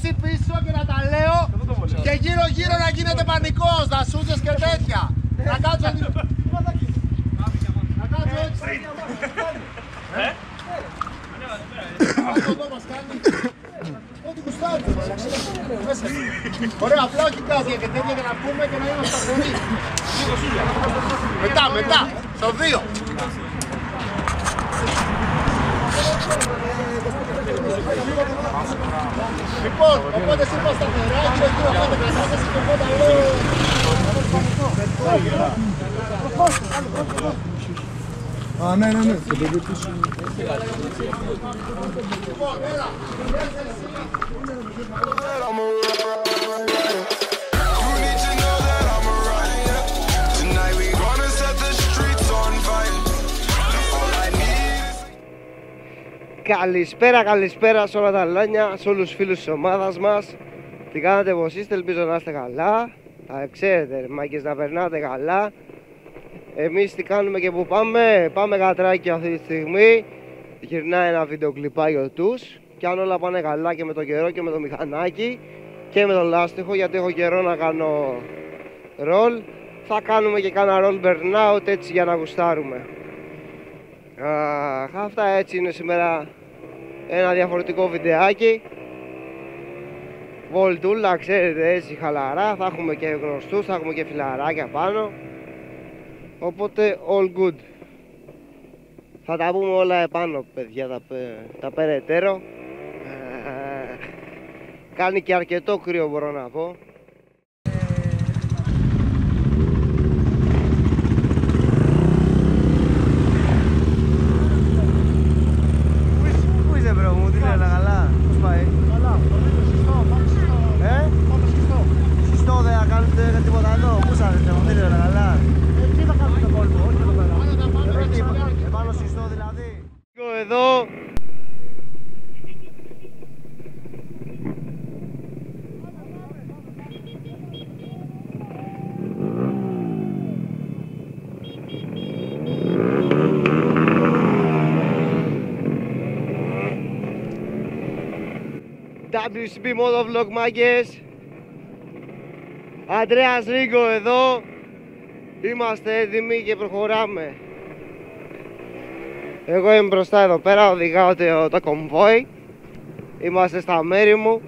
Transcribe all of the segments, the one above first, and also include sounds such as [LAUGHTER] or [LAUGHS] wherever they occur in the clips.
έτσι πίσω και να τα λέω και γύρω γύρω να γίνεται πανικός, δασούδες και τέτοια. Να κάτσω... Να κάτσω έτσι. Ε; Αυτό εδώ μας κάνει. Ό,τι κουστάρει. Ωραία, απλά όχι κάτι και τέτοια για να πούμε και να είμαστε σταθεροί. Μετά, μετά, στο δύο. Λοιπόν, οπότε εσύ είπα σταθερά, γύρω γύρω πάτε κρατάσες και οπότε λέω... Α, ναι, ναι, ναι, το παιδί πίσω. Λοιπόν, έλα. I'm a Καλησπέρα, καλησπέρα σε όλα τα λάνια, σε όλους τους φίλους της ομάδας μας. Τι κάνετε πως είστε, ελπίζω να είστε καλά. Τα ξέρετε, ρε μάγκες, να περνάτε καλά. Εμείς τι κάνουμε και που πάμε, πάμε γατράκι αυτή τη στιγμή. Γυρνάει ένα βίντεο κλιπάγιο τους. Και αν όλα πάνε καλά και με το καιρό και με το μηχανάκι Και με το λάστιχο, γιατί έχω καιρό να κάνω ρολ Θα κάνουμε και κάνα ρολ burnout έτσι για να γουστάρουμε. Αχ, αυτά έτσι είναι σήμερα ένα διαφορετικό βιντεάκι. Βολτούλα, ξέρετε, έτσι χαλαρά, θα έχουμε και γνωστούς, θα έχουμε και φιλαράκια πάνω. Οπότε, all good. Θα τα πούμε όλα επάνω, παιδιά, τα, πε- τα περαιτέρω. Αχ, Κάνει και αρκετό κρύο μπορώ να πω Πού είσαι μπρο μου, τι λένε καλά, πώς πάει Καλά, το δείτε σωστό, πάμε σωστό. Ε, Πάμε σωστό. συστό δεν θα κάνετε τίποτα εδώ, πού σας άρεσε μου, τι λένε καλά Εκεί θα κάνουμε το κόλπο, όχι εδώ πέρα. Πάμε τα πάμε Εκεί, έτσι, ωραία. επάνω συστό δηλαδή Λίγο εδώ WCB Motovlog μάγκες Αντρέας Ρίγκο εδώ. Είμαστε έτοιμοι και προχωράμε. Εγώ είμαι μπροστά εδώ πέρα, οδηγάω το, το κομβόι. Είμαστε στα μέρη μου.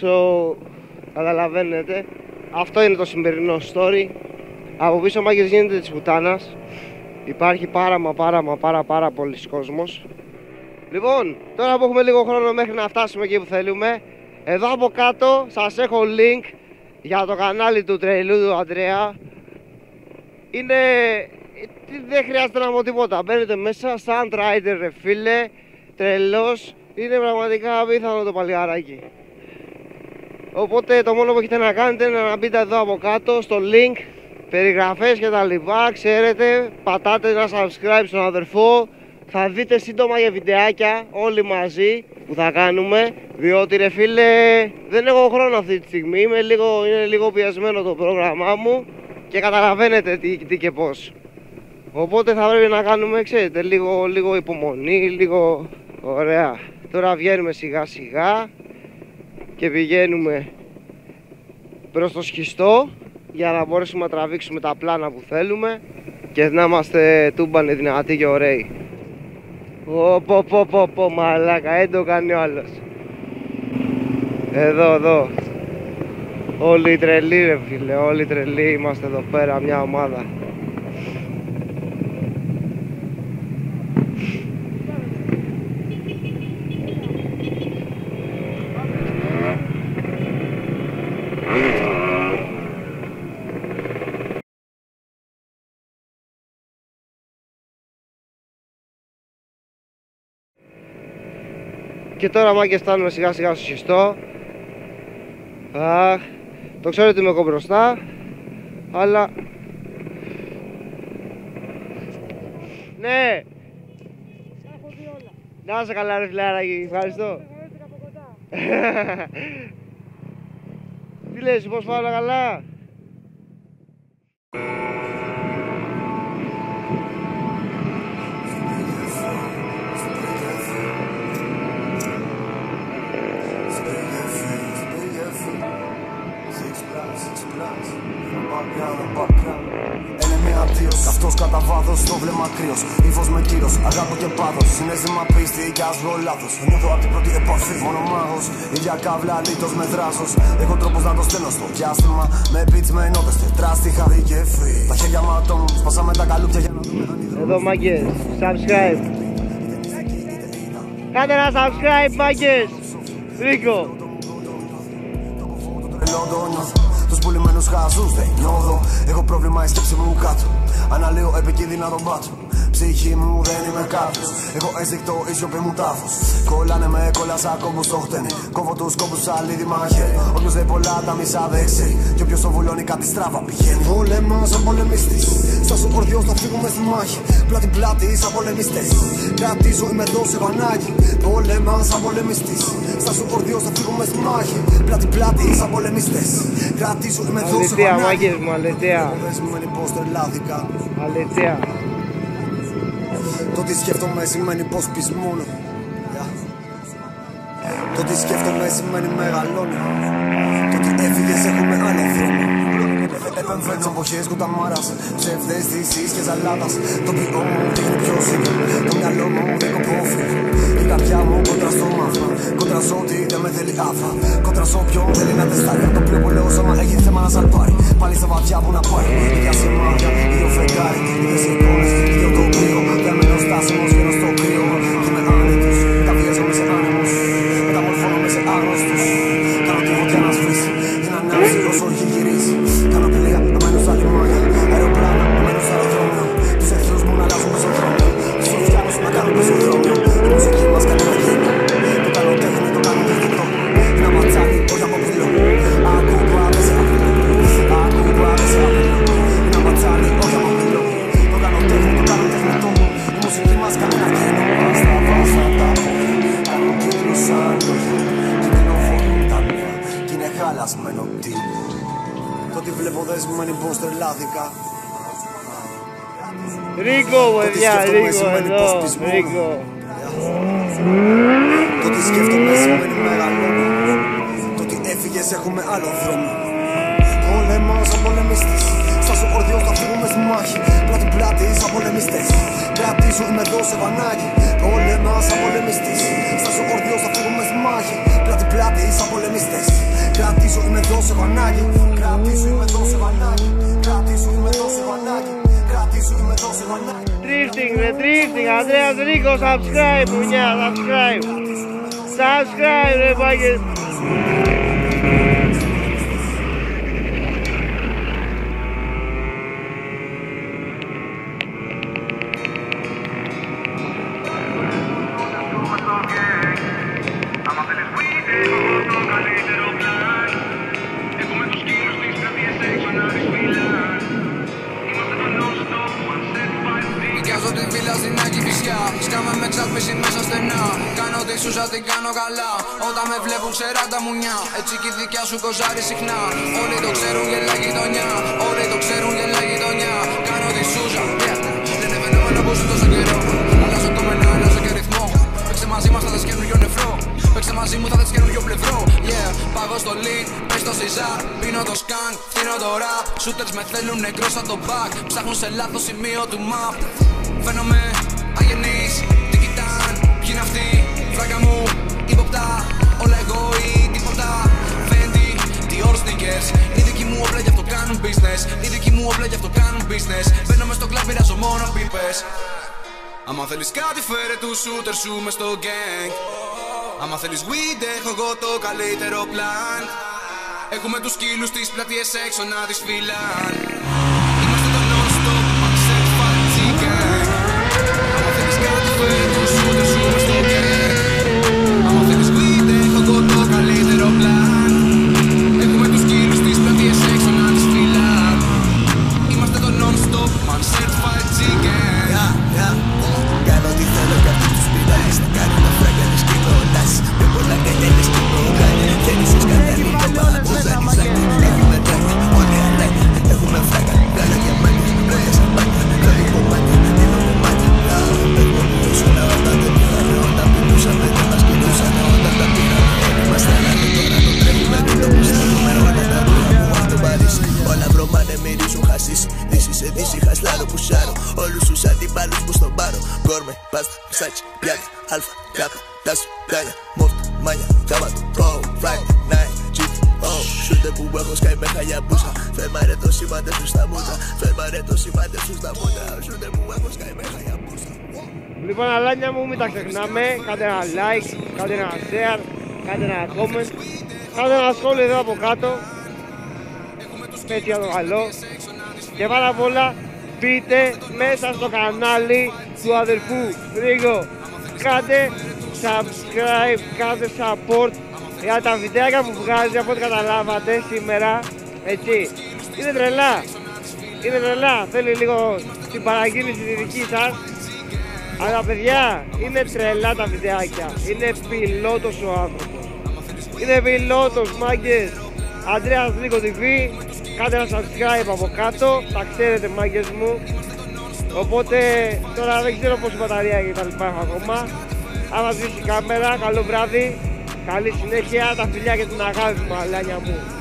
So, καταλαβαίνετε Αυτό είναι το σημερινό story. Από πίσω μάγκες γίνεται της πουτάνας. Υπάρχει πάρα μα πάρα μα πάρα πάρα πολλοί κόσμος Λοιπόν, τώρα που έχουμε λίγο χρόνο μέχρι να φτάσουμε εκεί που θέλουμε Εδώ από κάτω σας έχω link για το κανάλι του τρελού του Αντρέα. Είναι... τι- δεν χρειάζεται να πω τίποτα. Μπαίνετε μέσα σαν rider ρε φίλε Τρελός. Είναι πραγματικά απίθανο το παλιαράκι Οπότε το μόνο που έχετε να κάνετε είναι να μπείτε εδώ από κάτω στο link Περιγραφές και τα λοιπά. Ξέρετε πατάτε ένα subscribe στον αδερφό θα δείτε σύντομα για βιντεάκια όλοι μαζί που θα κάνουμε διότι ρε φίλε δεν έχω χρόνο αυτή τη στιγμή. Είμαι λίγο, είναι λίγο πιασμένο το πρόγραμμά μου και καταλαβαίνετε τι, τι και πως οπότε θα πρέπει να κάνουμε ξέρετε λίγο, λίγο υπομονή λίγο ωραία. Τώρα βγαίνουμε σιγά σιγά και πηγαίνουμε προς το σχιστό για να μπορέσουμε να τραβήξουμε τα πλάνα που θέλουμε και να είμαστε τούμπανε δυνατοί και ωραίοι. Ω, πω, πω, πω, πω, μαλάκα, δεν το κάνει ο άλλος. Εδώ, εδώ. Όλοι οι τρελοί ρε φίλε, όλοι οι τρελοί είμαστε εδώ πέρα, μια ομάδα. Και τώρα μάγκες φτάνουμε σιγά σιγά στο σχιστό Αχ, το ξέρω ότι είμαι εγώ μπροστά Αλλά Ναι! Να είσαι καλά ρε φιλάρακι, ευχαριστώ. [LAUGHS] Τι λες, πώς πάω όλα καλά; Κατά βάθος, το βλέμμα κρύος. Ήφος με κύρος, αγάπη και πάθος. Συνέστημα πίστη κι ας βγω λάθος. Το νιώθω απ' την πρώτη επαφή, μόνο μάγος. Ίδια καύλα, λίτος με δράσος. Έχω τρόπους να το στέλνω στο διάστημα. Με beats με νότες, τετράστη, χαδί και φύ Τα χέρια ματών, σπάσαμε τα καλούπια για να δούμε αν είδε Εδώ μάγκες, subscribe. Κάντε ένα subscribe μάγκες. Ρίκο. Τρελό το νιώθω Τους πουλημένους χαζούς δεν νιώθω Έχω πρόβλημα η σκέψη μου κάτω. Αναλύω επικίνδυνα τον πάτο Ψυχή μου δεν είμαι κάποιος. Έχω αίσθηκτο η σιωπή μου τάφος. Κολλάνε με κόλλα σαν κόμπους στο χτένι. Κόβω τους κόμπους σαν λίδι μαχαίρι. Όποιος δεν πολλά τα μισά δεν ξέρει. Κι όποιος το βουλώνει κάτι στράβα πηγαίνει. Πόλεμα σαν πολεμιστής. Στα σου κορδιός θα φύγουμε στη μάχη. Πλάτη πλάτη σαν πολεμιστές. Κρατήσω είμαι εδώ σε βανάκι. Πόλεμα σαν πολεμιστής. Στα σου κορδιός θα φύγουμε στη μάχη. Πλάτη πλάτη σαν πολεμιστές. Κρατήσω είμαι εδώ σε Αλήθεια βανάκι. μάγκες μου, αλήθεια. Δεν σημαίνει πως τρελάθηκα Αλήθεια. Το τι σκέφτομαι σημαίνει πως πεισμώνω Το τι σκέφτομαι σημαίνει μεγαλώνω. Το ότι έφυγες έχουμε άλλο δρόμο. Επεμβαίνω εποχές κουταμάρας Ψεύδες θυσίες και ζαλάτας. Το ποιό μου δείχνει ποιος είναι Το μυαλό μου δεν κοπόφει Η καρδιά μου κόντρα στο μαύρο Κόντρα σ' ό,τι δεν με θέλει άφα Κόντρα σ' όποιον είναι χαλασμένο τύπο Το ότι βλέπω δεν σημαίνει πως τρελάθηκα Ρίκο, παιδιά, σκέφτομαι Ρίκο σημαίνει εδώ. πως πεισμώνω. Ρίκο. Το ότι σκέφτομαι σημαίνει μεγαλώνω Το ότι έφυγες έχουμε άλλο δρόμο. Πόλεμα σαν πολεμιστής Στα σου κορδιός θα φύγουμε στη μάχη. Πλάτη πλάτη σαν πολεμιστές Κρατήσω είμαι εδώ σε βανάκι. Πόλεμα σαν πολεμιστής είμαι εδώ σε βανάκι Κρατήσω είμαι εδώ σε βανάκι Κρατήσω είμαι εδώ σε βανάκι Κρατήσω είμαι εδώ σε βανάκι Drifting, ρε, drifting. Ανδρέας Ρίκο, subscribe, μουνιά, subscribe. Subscribe, ρε, μάγκες. Σκάμε με εξάρτηση μέσα στενά. Κάνω τη σούζα την κάνω καλά. Όταν με βλέπουν ξερά τα μουνιά. Έτσι και η δικιά σου κοζάρει συχνά. Όλοι το ξέρουν γελάει γειτονιά. Όλοι το ξέρουν γελάει γειτονιά. Κάνω τη σούζα. Yeah. Δεν επενόμενο που ζουν τόσο καιρό. Αλλάζω το μενό, αλλάζω και ρυθμό. Παίξε μαζί μας θα δες καινούριο νεφρό. Παίξε μαζί μου θα δεις καινούριο πλευρό. Yeah, πάγω στο lead, πες το σιζά Πίνω το σκάν, θύνω το rap Shooters με θέλουν νεκρός σαν το back. Ψάχνουν σε λάθος σημείο του map. Φαίνομαι αγενής, ύποπτα, όλα εγώ ή τίποτα. Φέντι, τι όρστικες Οι δικοί μου όπλα γι' αυτό κάνουν business. Οι δικοί μου όπλα γι' αυτό κάνουν business. Μπαίνω μες στο κλαμπ, πειράζω μόνο πίπες. Άμα θέλεις κάτι φέρε του shooter σου μες στο gang. Άμα θέλεις weed έχω εγώ το καλύτερο πλάν Έχουμε τους σκύλους της πλατείες έξω να τις φυλάν στον πάρο Κόρμε, πάστα, ψάκι, πιάτα Αλφα, κάπα, τάσο, τάνια Μόφτα, μάνια, γάματο, πω Friday night, GT, oh Σούτε που έχω σκάει με χαλιαμπούσα Φέρμα ρε το σήματε σου στα μούτα Φέρμα ρε το σήματε σου στα μούτα Σούτε που έχω σκάει με χαλιαμπούσα Λοιπόν, αλάνια μου, μην τα ξεχνάμε. Κάντε ένα like, κάντε ένα share, κάντε ένα comment. Κάντε ένα σχόλιο εδώ από κάτω. Πέτει για το καλό. Και πάρα απ' όλα, μπείτε μέσα στο κανάλι του αδερφού Ρίγο. Κάντε subscribe, κάντε support για τα βιντεάκια που βγάζει από ό,τι καταλάβατε σήμερα. Έτσι. Είναι τρελά. Είναι τρελά. Θέλει λίγο την παρακίνηση τη δική σας. Αλλά παιδιά, είναι τρελά τα βιντεάκια. Είναι πιλότος ο άνθρωπος. Είναι πιλότος, μάγκες. Αντρέας Νίκο TV. Κάντε ένα subscribe από κάτω. Τα ξέρετε, μάγκες μου. Οπότε τώρα δεν ξέρω πόση μπαταρία και τα λοιπά έχω ακόμα. Άμα σβήσει η κάμερα, καλό βράδυ. Καλή συνέχεια, τα φιλιά και την αγάπη μου, αλάνια μου.